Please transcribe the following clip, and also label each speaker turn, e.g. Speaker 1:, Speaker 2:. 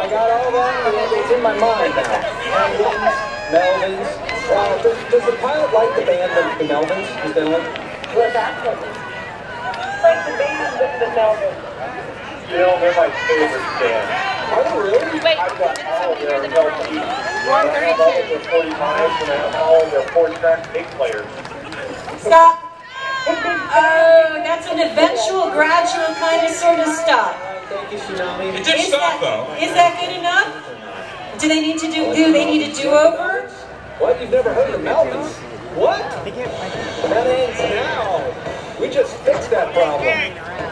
Speaker 1: I got all that. and It's in my mind now. Penguins, Melvins. Uh, does, does the pilot like the band, the, the Melvins? Does they like?
Speaker 2: Well, that's what like the band, the, the Melvins.
Speaker 3: You know, they're my favorite band.
Speaker 1: Are they really?
Speaker 4: Wait,
Speaker 3: I've got
Speaker 4: did
Speaker 3: all
Speaker 4: somebody
Speaker 3: their
Speaker 4: the number?
Speaker 3: LPs. I have all of their 45s and I have all of their four-track tape players.
Speaker 5: Stop. Oh, that's an eventual, gradual kind of sort of
Speaker 1: Thank you,
Speaker 6: It did
Speaker 5: is
Speaker 6: stop,
Speaker 5: that,
Speaker 6: though.
Speaker 5: Is that good enough? Do they need to do? Do they need a do-over?
Speaker 1: What? You've never heard of Melvins? What? That ends now. We just fixed that problem.